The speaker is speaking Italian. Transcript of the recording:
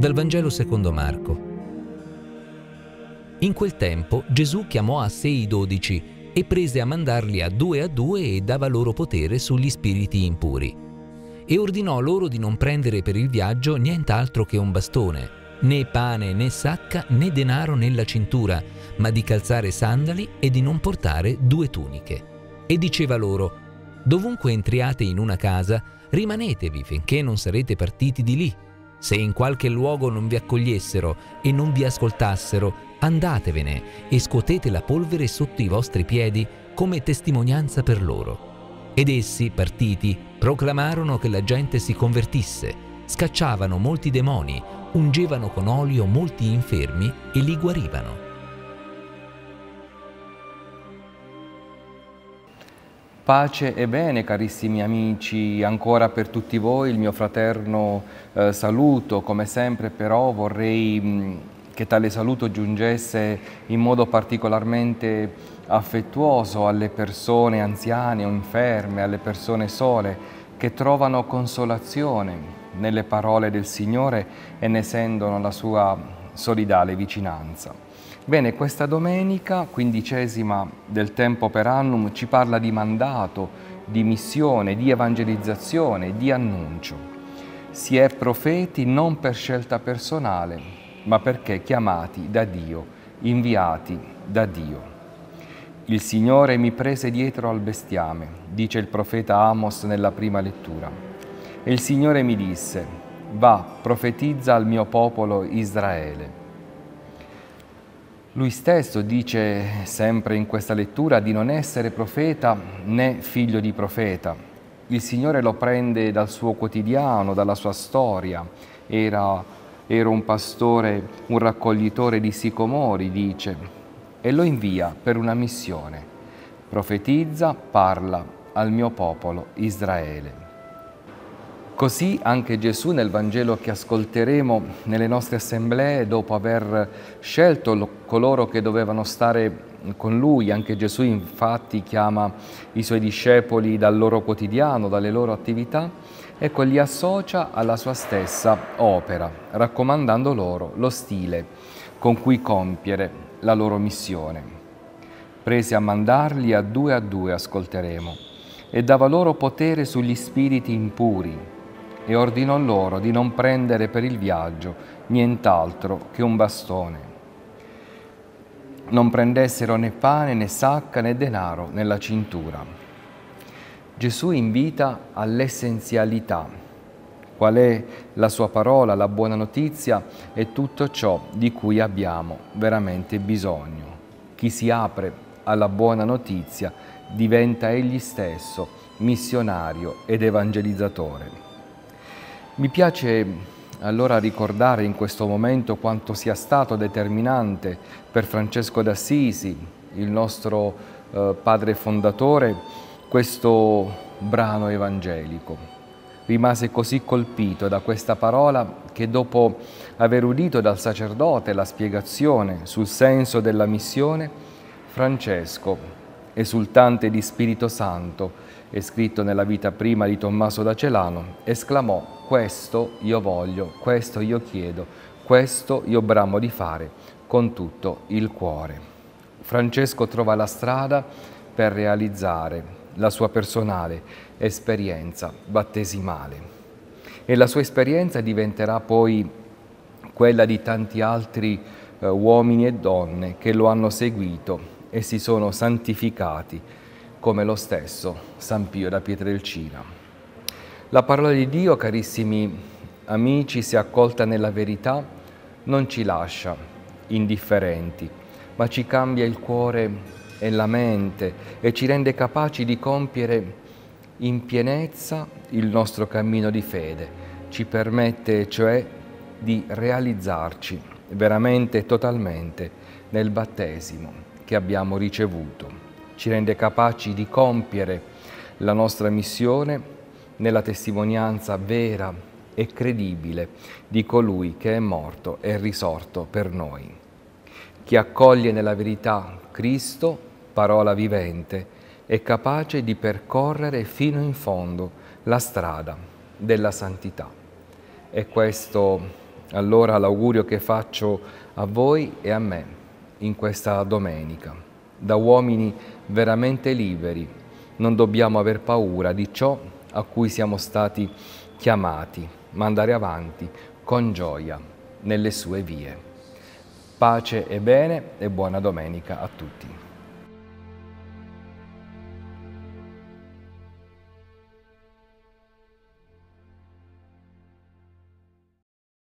Dal Vangelo secondo Marco. In quel tempo Gesù chiamò a sé i dodici e prese a mandarli a due a due e dava loro potere sugli spiriti impuri. E ordinò loro di non prendere per il viaggio nient'altro che un bastone, né pane né sacca né denaro nella cintura, ma di calzare sandali e di non portare due tuniche. E diceva loro, Dovunque entriate in una casa, rimanetevi finché non sarete partiti di lì. Se in qualche luogo non vi accogliessero e non vi ascoltassero, andatevene e scuotete la polvere sotto i vostri piedi come testimonianza per loro. Ed essi, partiti, proclamarono che la gente si convertisse, scacciavano molti demoni, ungevano con olio molti infermi e li guarivano. Pace e bene carissimi amici, ancora per tutti voi il mio fraterno eh, saluto, come sempre però vorrei mh, che tale saluto giungesse in modo particolarmente affettuoso alle persone anziane o inferme, alle persone sole che trovano consolazione nelle parole del Signore e ne sentono la sua solidale vicinanza. Bene, questa domenica, quindicesima del tempo per annum, ci parla di mandato, di missione, di evangelizzazione, di annuncio. Si è profeti non per scelta personale, ma perché chiamati da Dio, inviati da Dio. Il Signore mi prese dietro al bestiame, dice il profeta Amos nella prima lettura. E il Signore mi disse, va, profetizza al mio popolo Israele. Lui stesso dice sempre in questa lettura di non essere profeta né figlio di profeta. Il Signore lo prende dal suo quotidiano, dalla sua storia. Era, era un pastore, un raccoglitore di sicomori, dice, e lo invia per una missione. Profetizza, parla al mio popolo Israele. Così anche Gesù nel Vangelo che ascolteremo nelle nostre assemblee, dopo aver scelto coloro che dovevano stare con lui, anche Gesù infatti chiama i suoi discepoli dal loro quotidiano, dalle loro attività, ecco li associa alla sua stessa opera, raccomandando loro lo stile con cui compiere la loro missione. Presi a mandarli a due a due, ascolteremo, e dava loro potere sugli spiriti impuri e ordinò loro di non prendere per il viaggio nient'altro che un bastone. Non prendessero né pane né sacca né denaro nella cintura. Gesù invita all'essenzialità. Qual è la sua parola, la buona notizia e tutto ciò di cui abbiamo veramente bisogno. Chi si apre alla buona notizia diventa egli stesso missionario ed evangelizzatore. Mi piace allora ricordare in questo momento quanto sia stato determinante per Francesco d'Assisi, il nostro eh, padre fondatore, questo brano evangelico. Rimase così colpito da questa parola che dopo aver udito dal sacerdote la spiegazione sul senso della missione, Francesco, esultante di Spirito Santo, è scritto nella vita prima di Tommaso da Celano, esclamò questo io voglio, questo io chiedo, questo io bramo di fare con tutto il cuore. Francesco trova la strada per realizzare la sua personale esperienza battesimale e la sua esperienza diventerà poi quella di tanti altri eh, uomini e donne che lo hanno seguito e si sono santificati come lo stesso San Pio da Pietrelcina. La parola di Dio, carissimi amici, se accolta nella verità, non ci lascia indifferenti, ma ci cambia il cuore e la mente e ci rende capaci di compiere in pienezza il nostro cammino di fede. Ci permette cioè di realizzarci veramente e totalmente nel battesimo che abbiamo ricevuto. Ci rende capaci di compiere la nostra missione nella testimonianza vera e credibile di colui che è morto e risorto per noi. Chi accoglie nella verità Cristo, parola vivente, è capace di percorrere fino in fondo la strada della santità. E questo Allora l'augurio che faccio a voi e a me in questa domenica, da uomini veramente liberi, non dobbiamo aver paura di ciò a cui siamo stati chiamati, ma andare avanti con gioia nelle sue vie. Pace e bene e buona domenica a tutti.